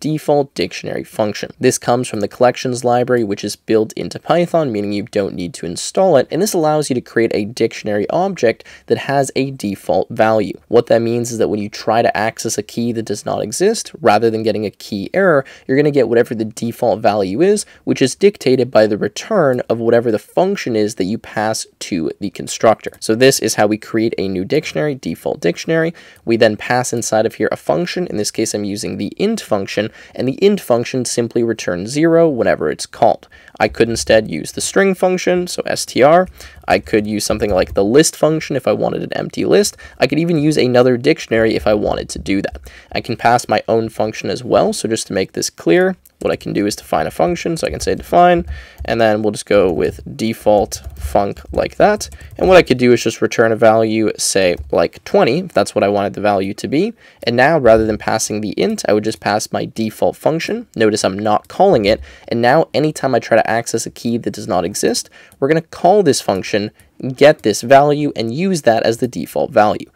default dictionary function. This comes from the collections library, which is built into Python, meaning you don't need to install it, and this allows you to create a dictionary object that has a default value. What that means is that when you try to access a key that does not exist, rather than getting a key error, you're going to get whatever the default value is, which is dictated by the return of whatever the function is that you pass to the constructor. So this is how we create a new dictionary, default dictionary. We then pass inside of here a function. In this case, I'm using the int function, and the int function simply returns zero whenever it's called. I could instead use the string function, so str. I could use something like the list function if I wanted an empty list. I could even use another dictionary if I wanted to do that. I can pass my own function as well, so just to make this clear, what I can do is define a function. So I can say define, and then we'll just go with default func like that. And what I could do is just return a value, say like 20, if that's what I wanted the value to be. And now rather than passing the int, I would just pass my default function. Notice I'm not calling it. And now anytime I try to access a key that does not exist, we're going to call this function get this value and use that as the default value.